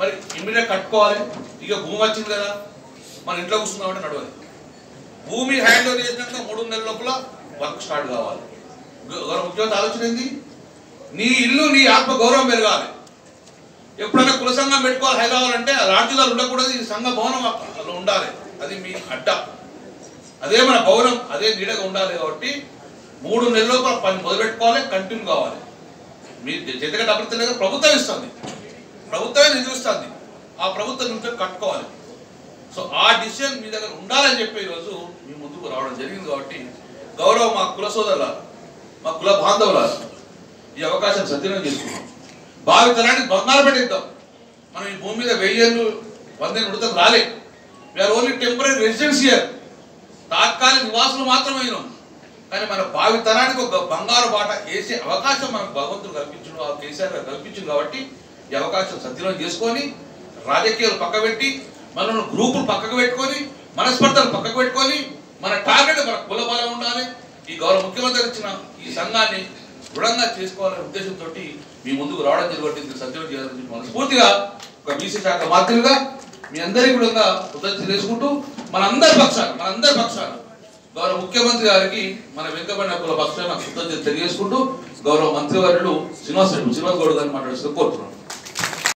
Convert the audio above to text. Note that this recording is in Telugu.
మరి ఇమ్మీడియట్ కట్టుకోవాలి. ఇక భూమి వచ్చింది కదా. మన ఇంట్లో కూర్చున్నామంటే నడవదు భూమి హ్యాండ్ ఓవర్ చేసినాక మూడు నెలల లోపల వర్క్ స్టార్ట్ కావాలి. గౌరవ ముఖ్యమంత్రి ఆలోచన ఏంది? నీ ఇల్లు నీ ఆత్మ గౌరవం పెరగాలి. ఎప్పుడైనా కుల సంఘం పెట్టుకోవాలి హైదరాబాద్ అంటే రాజ్యాలు ఉండకూడదు. ఈ సంఘ భవనం అలా ఉండాలి. అది మీ అడ్డ. అదే మన భవనం అదే నీడగా ఉండాలి కాబట్టి మూడు నెలల లోపల పని మొదలు పెట్టుకోవాలి కంటిన్యూ కావాలి. మీ చేతగా డబ్బులు తెలియదు ప్రభుత్వం ఇస్తుంది. ప్రభుత్వమే నిధులు ఆ ప్రభుత్వం నుంచి కట్టుకోవాలి. సో ఆ డిసిషన్ మీ దగ్గర ఉండాలని చెప్పి ఈరోజు మీ ముందుకు రావడం జరిగింది కాబట్టి గౌరవ మా కుల సోదరుల మా కుల బాంధవుల ఈ అవకాశం సద్వినియోగం చేసుకున్నాం భావితరానికి బంగారు పెట్టిద్దాం మనం ఈ భూమి మీద వెయ్యేళ్ళు వందేళ్ళు ఉడతకు రాలే. We are only temporary residents here తాత్కాలిక నివాసులు మాత్రమే కానీ మన భావితరానికి ఒక బంగారు బాట వేసే అవకాశం మనకు భగవంతుడు కల్పించడు ఆ కేసీఆర్ గారు కల్పించింది కాబట్టి ఈ అవకాశం సద్వినియోగం చేసుకొని రాజకీయాలు పక్క పెట్టి మన గ్రూపులు పక్కకు పెట్టుకొని మనస్పర్ధలు పక్కకు పెట్టుకొని మన టార్గెట్ మన కుల బలం ఉండాలి. ఈ గౌరవ ముఖ్యమంత్రి ఇచ్చిన ఈ సంఘాన్ని దృఢంగా చేసుకోవాలనే ఉద్దేశంతో మీ ముందుకు రావడం జరిగింది. సద్వినియోగం చేయాలని మనస్ఫూర్తిగా ఒక బీసీ శాఖ మాత్రులుగా మీ అందరికీ కూడా కృతజ్ఞత చేసుకుంటూ మనందరి పక్షాన మనందరి పక్షాన గౌరవ ముఖ్యమంత్రి గారికి మన వెనుకబడిన కుల పక్షాన కృతజ్ఞత తెలియజేసుకుంటూ గౌరవ మంత్రివర్యులు శ్రీనివాస శ్రీనివాస్ గౌడ్ గారిని మాట్లాడుతూ కోరుతున్నాను.